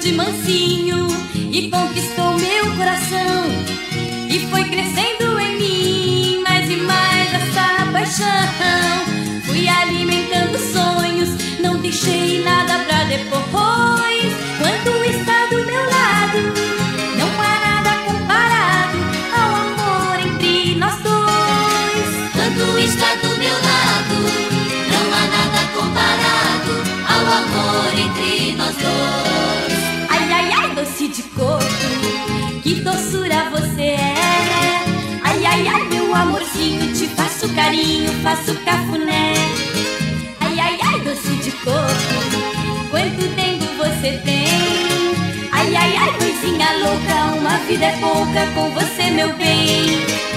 de mansinho e conquistou meu coração. Meu amorzinho, te faço carinho, faço cafuné. Ai, ai, ai, doce de coco, quanto tempo você tem? Ai, ai, ai, coisinha louca, uma vida é pouca com você, meu bem.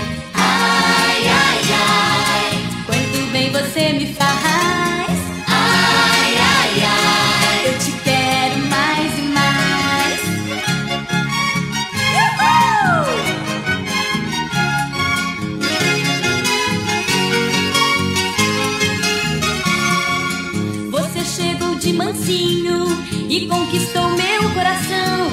E conquistou meu coração.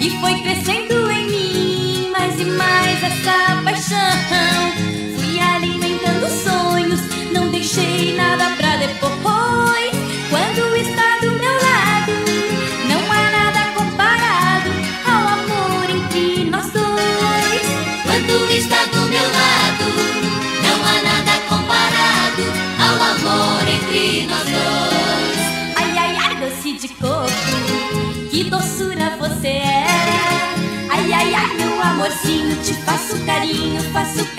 E foi crescendo em mim mais e mais essa paixão. Fui alimentando sonhos, não deixei nada pra depois. Quando está do meu lado, não há nada comparado ao amor entre nós dois. Quando está do meu lado, não há nada comparado ao amor entre nós dois. De coco, que doçura você é. Ai, ai, ai, meu amorzinho, te faço carinho, faço.